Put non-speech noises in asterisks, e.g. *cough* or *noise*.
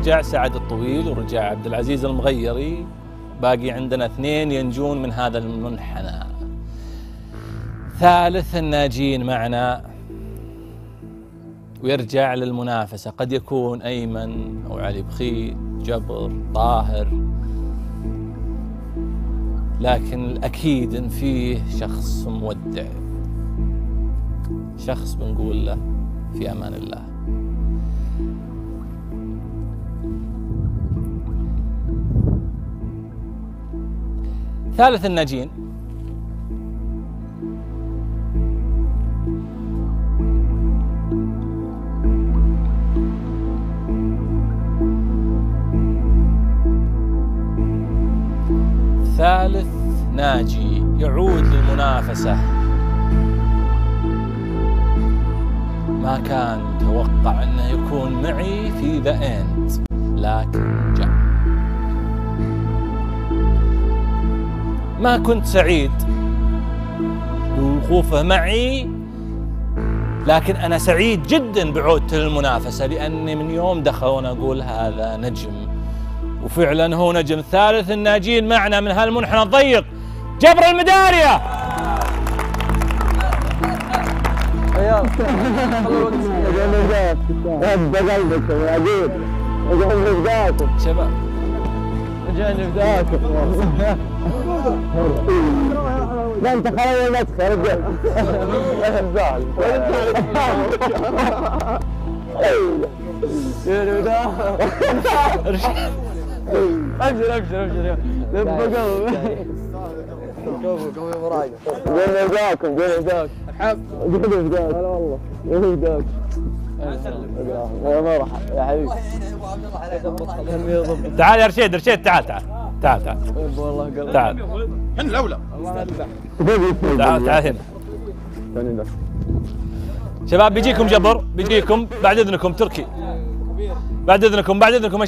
رجع سعد الطويل ورجع عبد العزيز المغيري. باقي عندنا اثنين ينجون من هذا المنحنى. ثالث الناجين معنا. ويرجع للمنافسة. قد يكون أيمن أو علي بخيت جبر طاهر. لكن الأكيد إن فيه شخص مودع. شخص بنقول له في أمان الله. ثالث الناجين ثالث ناجي يعود للمنافسة. ما كان توقع أنه يكون معي في ذا إند لكن جاء. ما كنت سعيد. بوقوفه معي. لكن أنا سعيد جدا بعودته للمنافسة لأني من يوم دخل وأنا أقول هذا نجم. وفعلا هو نجم ثالث الناجين معنا من هالمنحنى الضيق. جبر المدارية! شباب. لا انت خلينا ندخل *laughs* أبشر أبشر أبشر. لبى قلبي قول فداكم قول فداك قول فداك هلا والله. قول يا مرحبا يا حبيبي تعال يا رشيد رشيد تعال تعال تعال تعال. والله قلبي تعال. من الأولى؟ تعال تعال هنا. شباب بيجيكم جبر بيجيكم بعد إذنكم تركي. بعد إذنكم بعد إذنكم